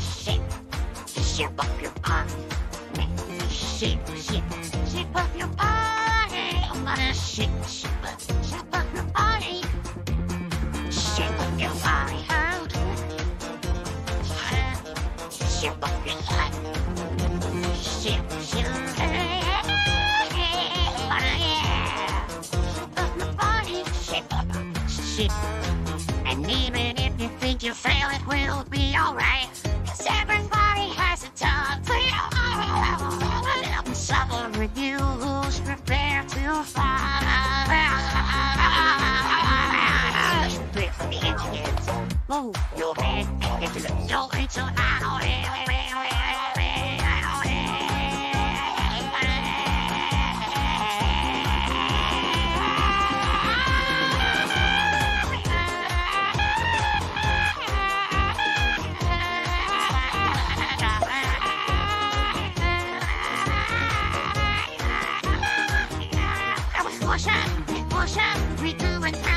Shape, shape up your body. Shape, shape, shape up your body. I'm gonna shape up, shape up your body. Shape up your body. Shape up your life. Shape, shape, Shape up your body. Shape up, shape. And even if you think you fail, it will be alright. Cause everybody has a time to Suffer reviews, prepare to fly. Clear for the engineers. Move your head into Push up, push up, we do